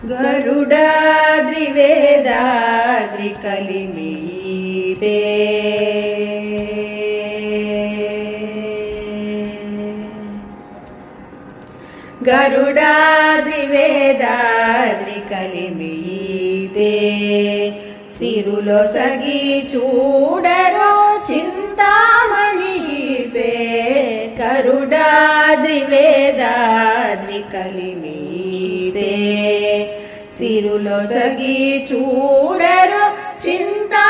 గరుడాద్రివేదాద్రికలిమీపే గరుడాద్రివేదాద్రికలిమీపే సిరులో సగి చూడరో చింతామణిపే కరుడాద్రివేదాద్రికలిమీపే సిరులో సగి చూడరో చింతామణిపే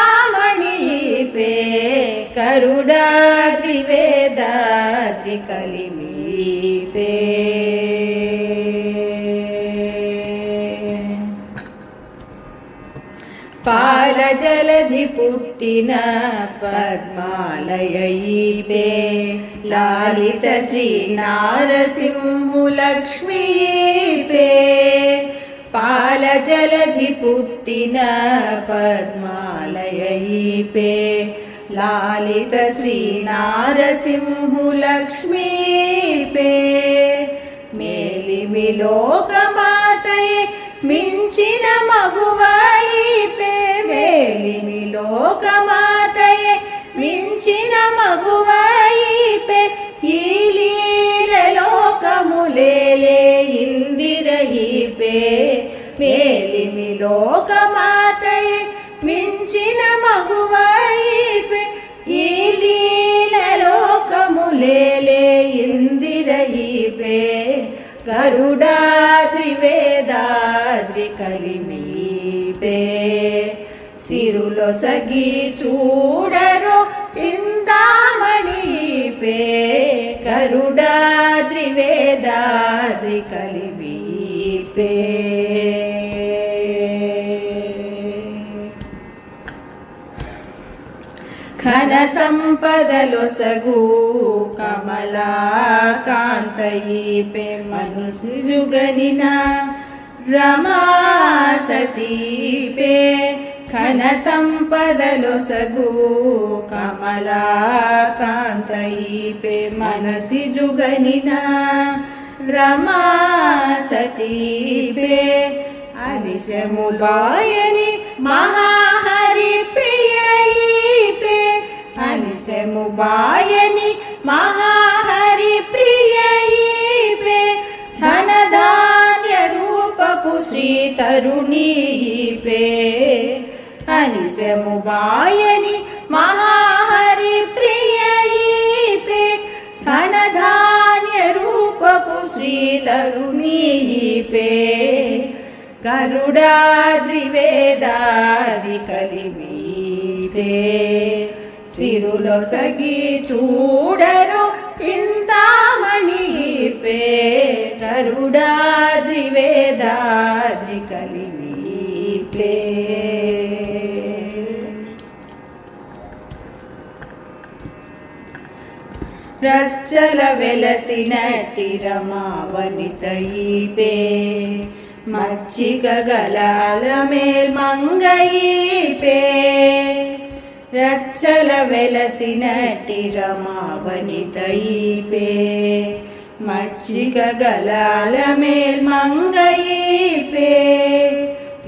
కరుడాద్రివేదాద్రికలిమీపే పాల జలధి పుట్టిన పాల జలధి పుట్టిన పద్మాలయీపే లాలిత శ్రీ నారసింహు లక్ష్మీపే जलधिपुट्टिन पद्मालयीपे लालित श्रीनारसिंहुलक्ष्मीपे मेलिमिलोकमातये मिञ्चिन मिञ्चिनमगुवाईपे मेलिमिलोकमातये मिञ्चिन मिञ्चिनमगुवाईपे लीलीलोकमुलेले इन्दिरयीपे మేలిమి లోకమాతయే మించిన మగువైపే ఈ లీల లోకములేలే ఇందిరయిపే. గరుడాద్రివేదాద్రి కలిమీపే. సిరులో సగి చూడరు చింతామణిపే. కరుడాద్రివేదాద్రి కలిమీపే. घनम्पदलो सगु कमला कान्तयि पे मनसि रमा सतीपे वे घनम्पदलो कमला कान्तयि पे। मनसि जुगनिना रमा सतीपे वे महा वायनि महाहरिप्रियैपे धनधान्यरूपपु श्रीतरुणीपे धान्यरूपपु श्री तरुणी पे धनिसमुयनि महाहरि బాయని మహాహరి ప్రియయీపే ధనధాన్య రూపపు శ్రీ తరుణీపే గరుడాద్రివేదాది కలిమీపే సిరులో సగి చూడరు చింతామణిపే గరుడాద్రివేదాద్రి రచ్చల వెలసినట్టి రమావనితయీపే మచ్చిక గలాల మేల్ మంగయీపే రచ్చల వెలసినటి రమావనితయీపే మచ్చిక గలాల మేల్ మంగయీపే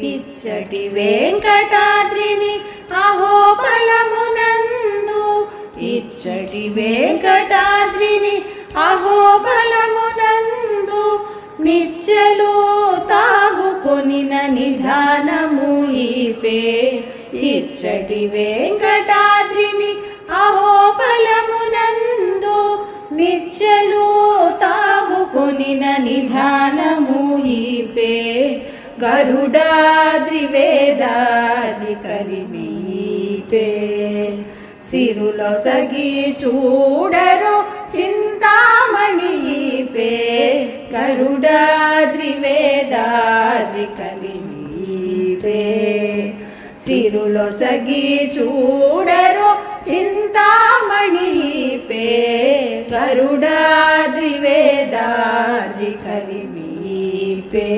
ఇచ్చటి వెంకటాద్రిని అహోబలమునందు. ఇచ్చటి వెంకటాద్రిని అహోబలమునందు. నిచ్చలు తాగుకొనిన నిజ పే ఇచ్చటి వెంకటాద్రిని అహోబలమునందు నిచ్చలు తాగుకొనిన నిధానము ఈపే గరుడాద్రి వేదాది కలిమీపే సిరులో సగి చూడరు చింతామణి పే కరుడాద్రి వేదాది కలిమీపే సిరులో సగి చూడరు చింతామణిపే కరుడాద్రి వేదాది కలిమీపే